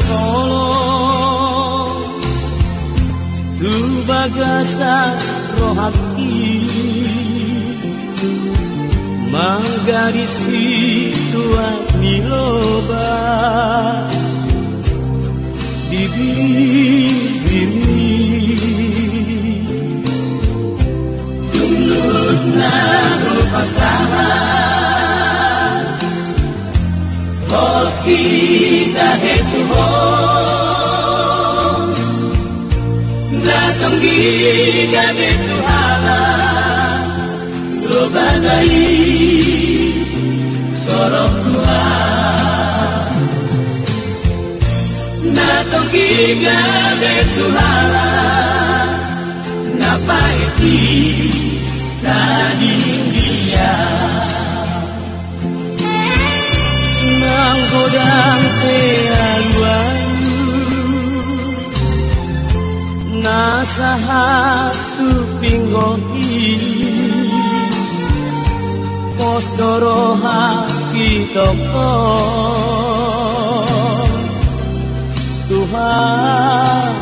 Tolong tu bagasa rohaki manggarisi tua miloba di bibirni Dulu na pasala kita het ho na tong gi ga ne tu hala lo ba dai soro tua na tong gi ga ne tu hala na pa ti ta di Nang godang te nasahatu pinggohi pos doroha kitoko Tuhan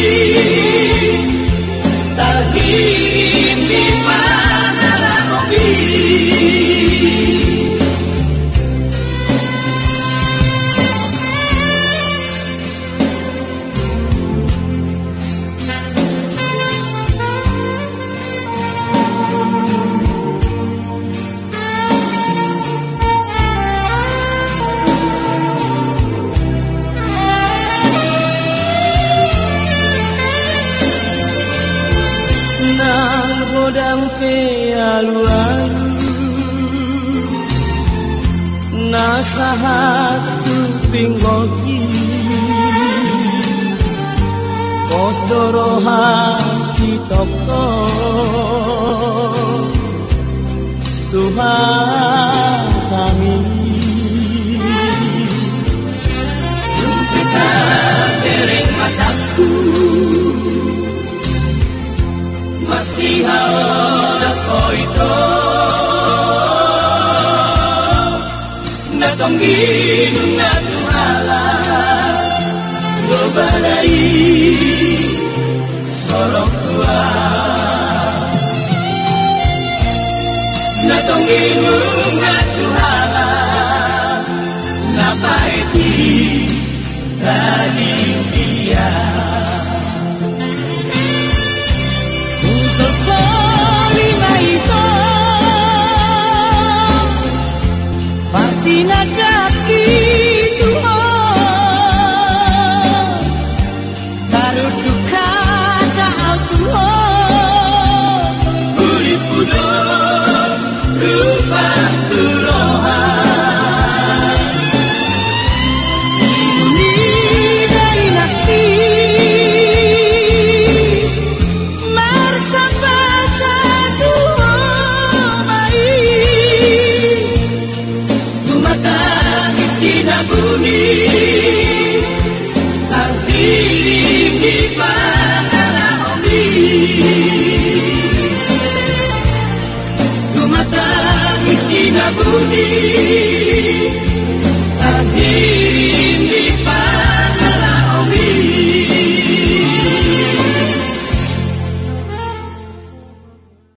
me. Godang kealuan. Nasahatu pinggoki Pos doroha kitoko Tuhan Masiha Nakoi to Nakongin Nanu ala Lobalai Sorok tua Nakongin Nanu ala Napai ti Tadi Dumatang kinabuni